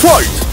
Fight!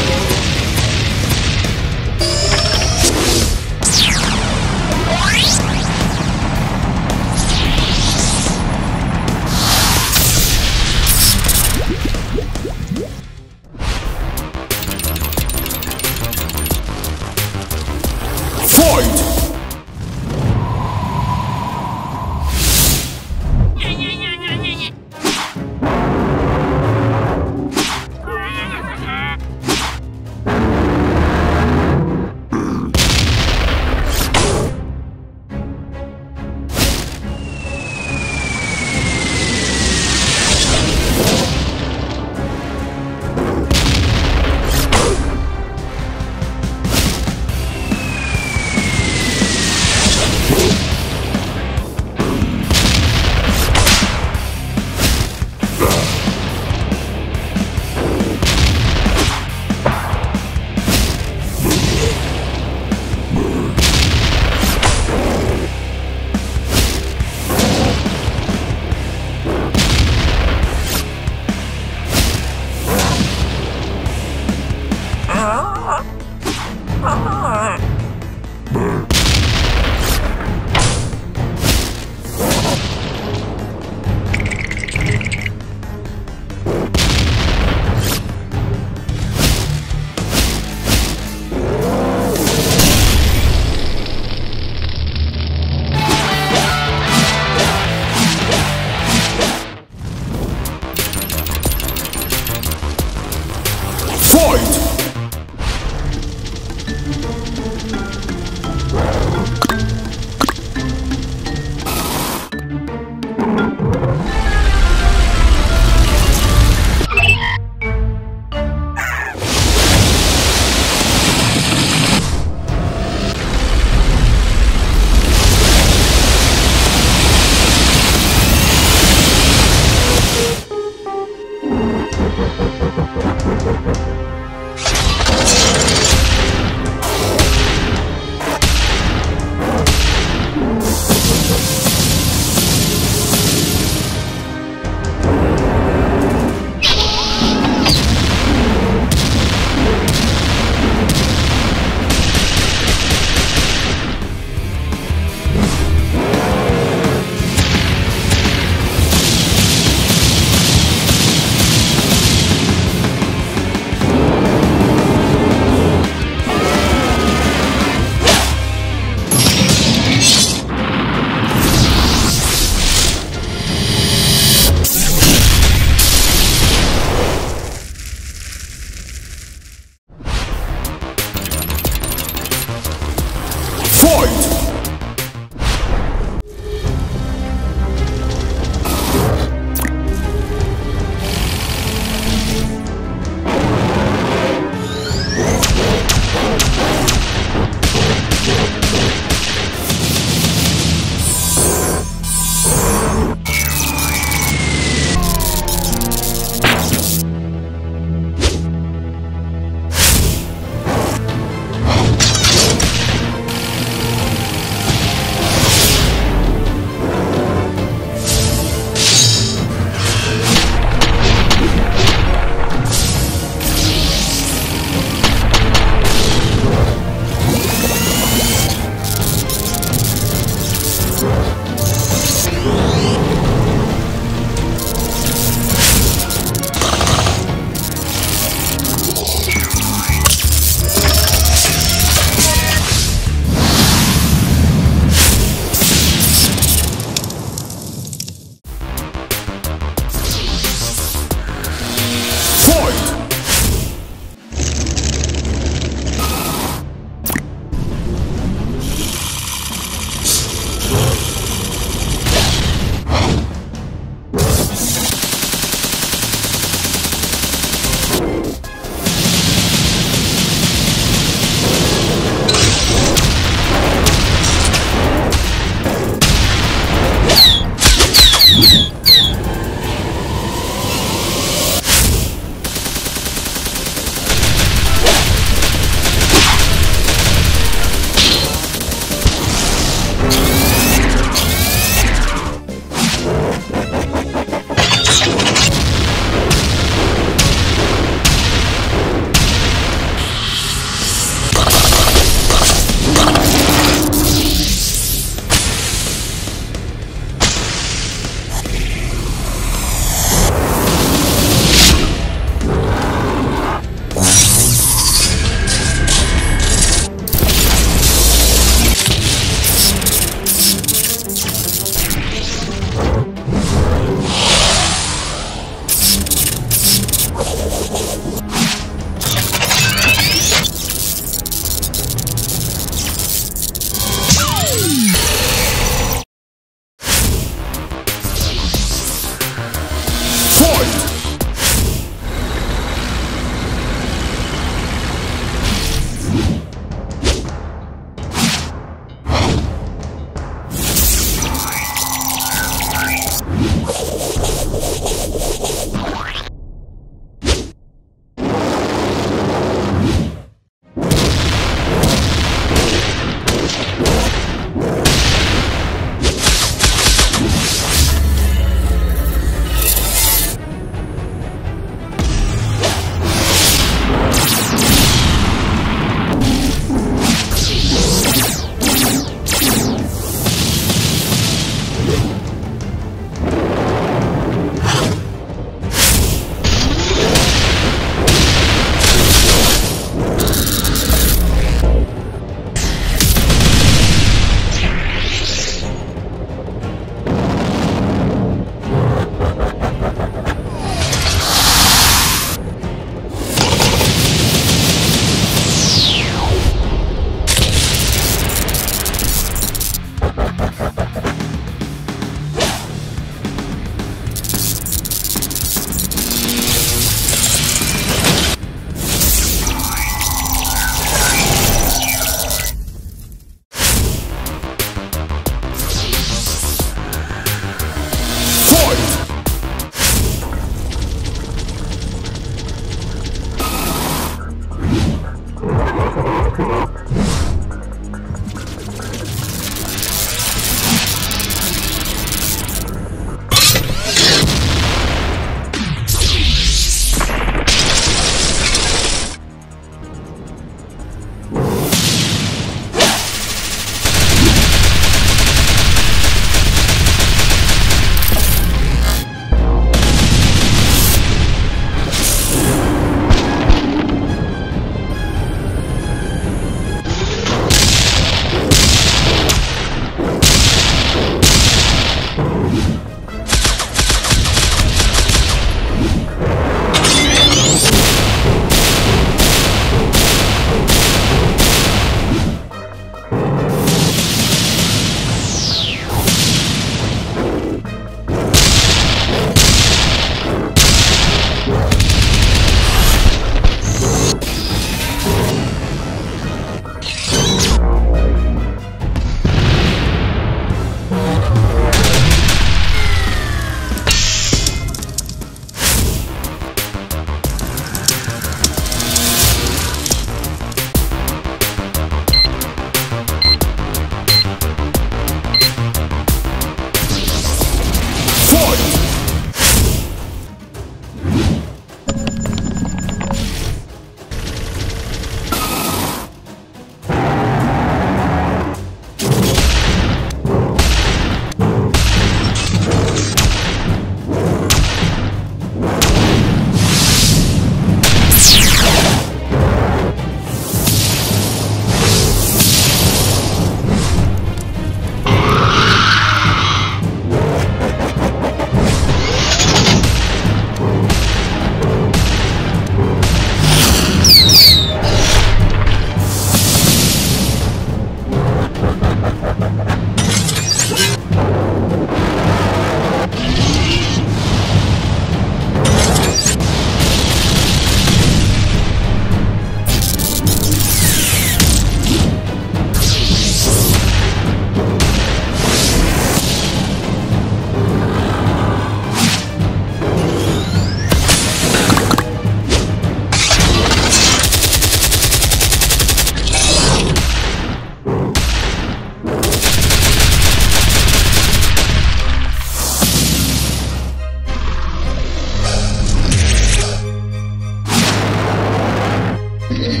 Yeah.